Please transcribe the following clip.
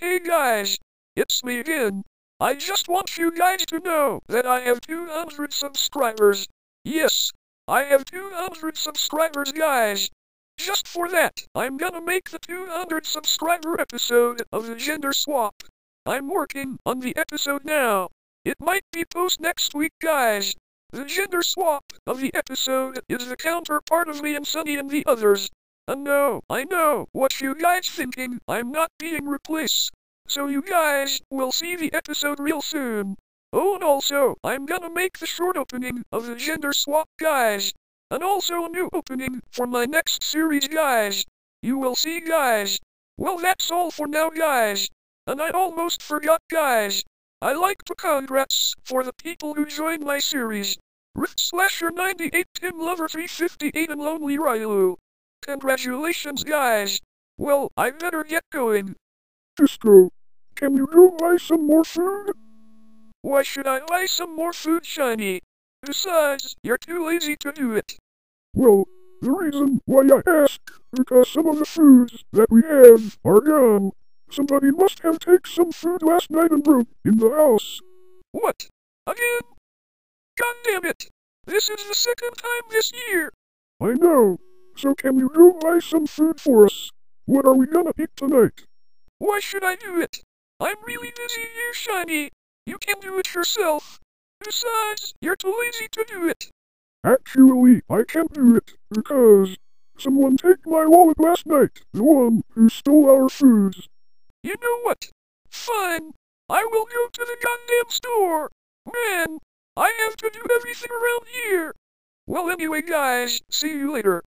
Hey guys, it's me again. I just want you guys to know that I have 200 subscribers. Yes, I have 200 subscribers, guys. Just for that, I'm gonna make the 200 subscriber episode of the gender swap. I'm working on the episode now. It might be post next week, guys. The gender swap of the episode is the counterpart of me and Sunny and the others. I know, I know what you guys thinking. I'm not being replaced. So you guys will see the episode real soon. Oh, and also, I'm gonna make the short opening of the gender swap, guys. And also a new opening for my next series, guys. You will see, guys. Well, that's all for now, guys. And I almost forgot, guys. I like to congrats for the people who joined my series. Rift Slasher 98, Tim Lover 358, and Lonely Rylu. Congratulations, guys. Well, I better get going. Disco, can you go buy some more food? Why should I buy some more food, Shiny? Besides, you're too lazy to do it. Well, the reason why I ask, because some of the foods that we have are gone. Somebody must have taken some food last night and broke in the house. What? Again? God damn it! This is the second time this year! I know. So can you go buy some food for us? What are we gonna eat tonight? Why should I do it? I'm really busy here, Shiny. You can do it yourself. Besides, you're too lazy to do it. Actually, I can't do it because someone took my wallet last night. The one who stole our foods. You know what? Fine. I will go to the goddamn store. Man, I have to do everything around here. Well, anyway, guys, see you later.